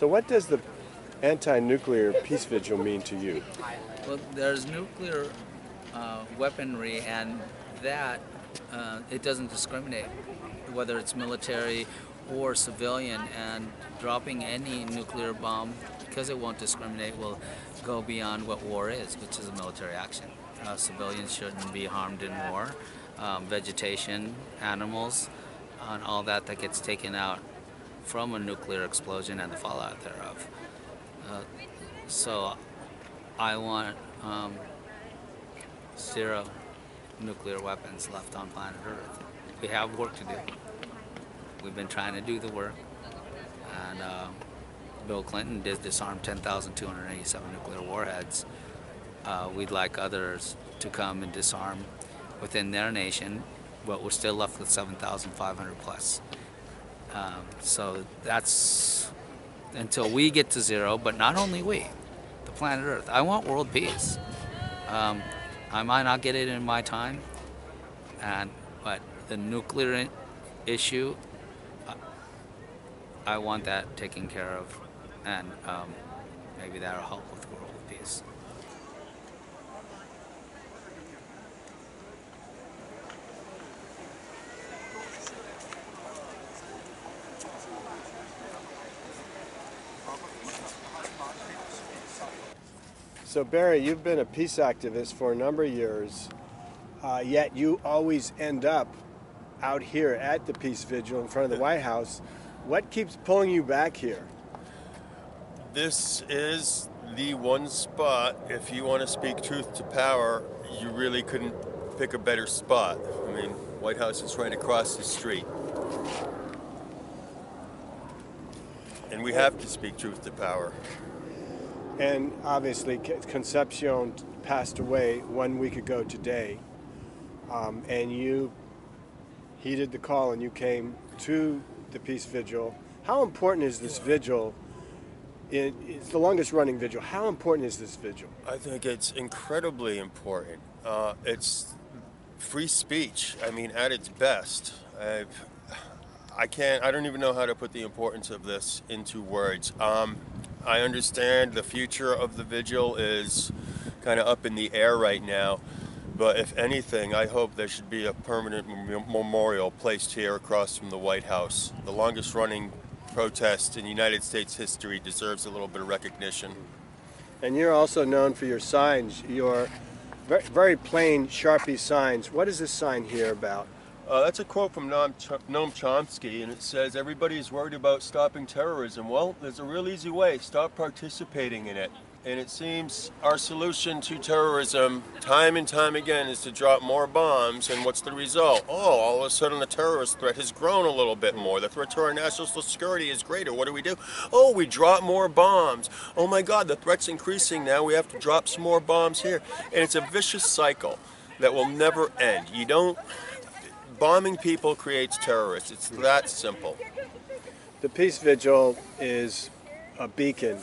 So, what does the anti-nuclear peace vigil mean to you? Well, there's nuclear uh, weaponry, and that uh, it doesn't discriminate whether it's military or civilian, and dropping any nuclear bomb because it won't discriminate will go beyond what war is, which is a military action. Uh, civilians shouldn't be harmed in war. Um, vegetation, animals, and all that that gets taken out from a nuclear explosion and the fallout thereof. Uh, so I want um, zero nuclear weapons left on planet Earth. We have work to do. We've been trying to do the work, and uh, Bill Clinton did disarm 10,287 nuclear warheads. Uh, we'd like others to come and disarm within their nation, but we're still left with 7,500 plus. Um, so that's until we get to zero, but not only we, the planet Earth. I want world peace. Um, I might not get it in my time, and but the nuclear issue, I want that taken care of, and um, maybe that'll help with world peace. So, Barry, you've been a peace activist for a number of years, uh, yet you always end up out here at the peace vigil in front of the White House. What keeps pulling you back here? This is the one spot, if you want to speak truth to power, you really couldn't pick a better spot. I mean, White House is right across the street. And we have to speak truth to power. And obviously, Concepcion passed away one week ago today. Um, and you heeded the call and you came to the peace vigil. How important is this vigil? It, it's the longest running vigil. How important is this vigil? I think it's incredibly important. Uh, it's free speech. I mean, at its best. I've, I can't. I don't even know how to put the importance of this into words. Um, I understand the future of the vigil is kind of up in the air right now. But if anything, I hope there should be a permanent memorial placed here across from the White House. The longest running protest in United States history deserves a little bit of recognition. And you're also known for your signs, your very, plain Sharpie signs. What is this sign here about? Uh, that's a quote from Noam, Ch- Noam Chomsky, and it says, Everybody is worried about stopping terrorism. Well, there's a real easy way stop participating in it. And it seems our solution to terrorism, time and time again, is to drop more bombs. And what's the result? Oh, all of a sudden the terrorist threat has grown a little bit more. The threat to our national security is greater. What do we do? Oh, we drop more bombs. Oh my God, the threat's increasing now. We have to drop some more bombs here. And it's a vicious cycle that will never end. You don't. Bombing people creates terrorists. It's that simple. The Peace Vigil is a beacon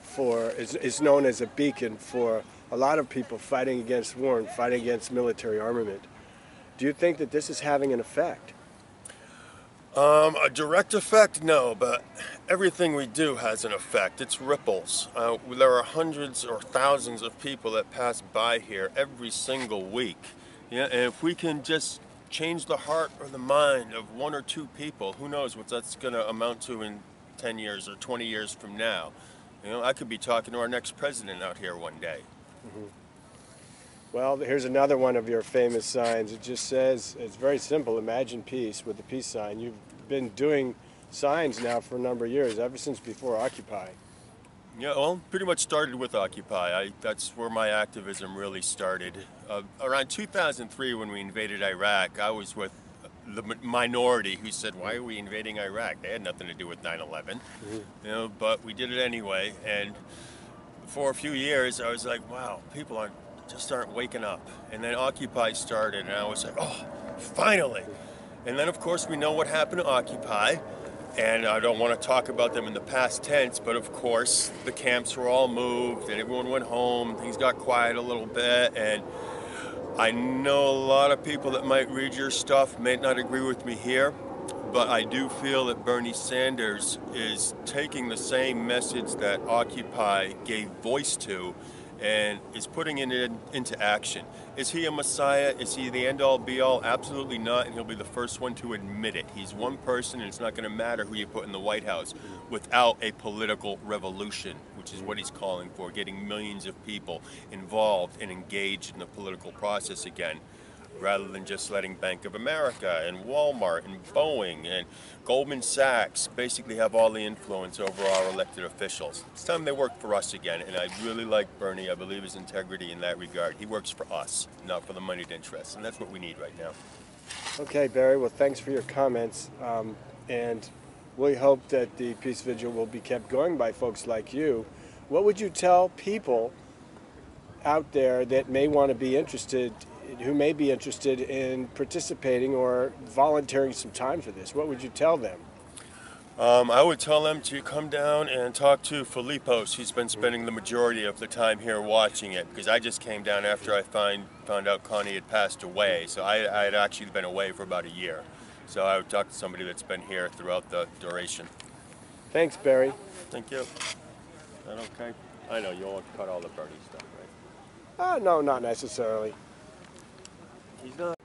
for is, is known as a beacon for a lot of people fighting against war and fighting against military armament. Do you think that this is having an effect? Um, a direct effect, no, but everything we do has an effect. It's ripples. Uh, there are hundreds or thousands of people that pass by here every single week. Yeah, and if we can just change the heart or the mind of one or two people, who knows what that's going to amount to in 10 years or 20 years from now. You know, I could be talking to our next president out here one day. Mm-hmm. Well, here's another one of your famous signs. It just says, it's very simple, imagine peace with the peace sign. You've been doing signs now for a number of years, ever since before Occupy. Yeah, well, pretty much started with Occupy. I, that's where my activism really started. Uh, around 2003, when we invaded Iraq, I was with the minority who said, "Why are we invading Iraq?" They had nothing to do with 9/11, mm-hmm. you know. But we did it anyway, and for a few years, I was like, "Wow, people aren't just aren't waking up." And then Occupy started, and I was like, "Oh, finally!" And then, of course, we know what happened to Occupy, and I don't want to talk about them in the past tense, but of course, the camps were all moved, and everyone went home. Things got quiet a little bit, and I know a lot of people that might read your stuff may not agree with me here, but I do feel that Bernie Sanders is taking the same message that Occupy gave voice to and is putting it in, into action. Is he a messiah? Is he the end all be all? Absolutely not, and he'll be the first one to admit it. He's one person, and it's not going to matter who you put in the White House without a political revolution, which is what he's calling for, getting millions of people involved and engaged in the political process again rather than just letting Bank of America and Walmart and Boeing and Goldman Sachs basically have all the influence over our elected officials. It's time they work for us again, and I really like Bernie. I believe his integrity in that regard. He works for us, not for the moneyed interests, and that's what we need right now. Okay, Barry. Well, thanks for your comments, um, and we hope that the peace vigil will be kept going by folks like you. What would you tell people out there that may want to be interested, who may be interested in participating or volunteering some time for this? What would you tell them? Um, I would tell them to come down and talk to Philipos. He's been spending the majority of the time here watching it because I just came down after I find, found out Connie had passed away. So I, I had actually been away for about a year. So I would talk to somebody that's been here throughout the duration. Thanks, Barry. Thank you. Is that okay? I know you won't cut all the Bernie stuff, right? Uh, no, not necessarily. He's not.